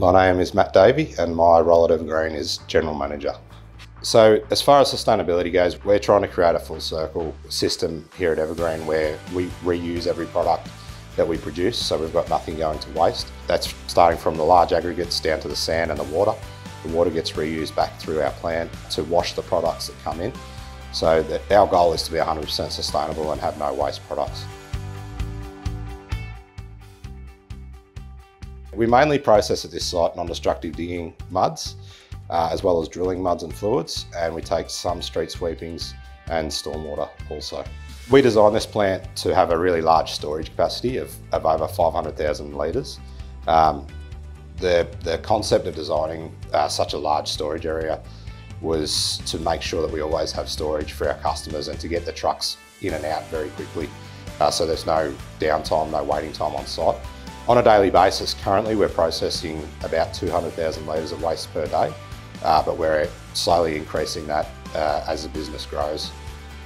My name is Matt Davey and my role at Evergreen is General Manager. So as far as sustainability goes, we're trying to create a full circle system here at Evergreen where we reuse every product that we produce, so we've got nothing going to waste. That's starting from the large aggregates down to the sand and the water. The water gets reused back through our plant to wash the products that come in. So our goal is to be 100% sustainable and have no waste products. We mainly process at this site non-destructive digging muds, uh, as well as drilling muds and fluids, and we take some street sweepings and stormwater also. We designed this plant to have a really large storage capacity of, of over 500,000 litres. Um, the, the concept of designing uh, such a large storage area was to make sure that we always have storage for our customers and to get the trucks in and out very quickly. Uh, so there's no downtime, no waiting time on site. On a daily basis, currently we're processing about 200,000 litres of waste per day, uh, but we're slowly increasing that uh, as the business grows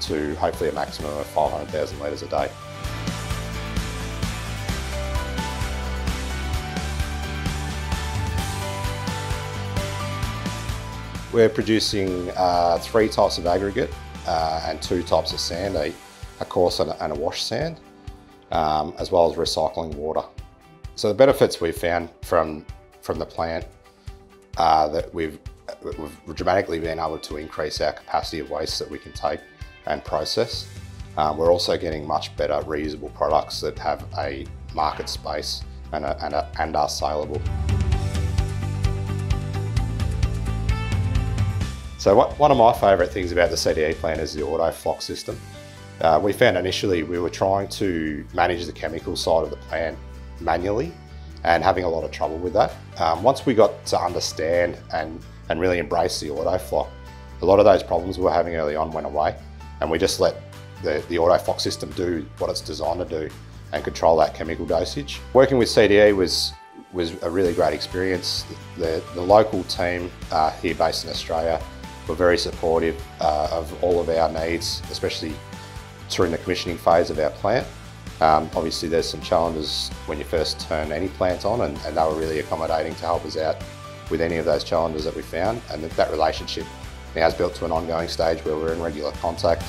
to hopefully a maximum of 500,000 litres a day. We're producing uh, three types of aggregate uh, and two types of sand, a, a coarse and a, and a wash sand, um, as well as recycling water. So the benefits we've found from, from the plant are that we've, we've dramatically been able to increase our capacity of waste that we can take and process. Um, we're also getting much better reusable products that have a market space and, a, and, a, and are saleable. So what, one of my favourite things about the CDE plant is the AutoFloc system. Uh, we found initially we were trying to manage the chemical side of the plant manually and having a lot of trouble with that. Um, once we got to understand and, and really embrace the AutoFloc, a lot of those problems we were having early on went away and we just let the, the AutoFloc system do what it's designed to do and control that chemical dosage. Working with CDE was was a really great experience. The, the local team uh, here based in Australia were very supportive uh, of all of our needs, especially during the commissioning phase of our plant. Um, obviously there's some challenges when you first turn any plant on and, and, they were really accommodating to help us out with any of those challenges that we found and that, that relationship now is built to an ongoing stage where we're in regular contact.